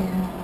Yeah.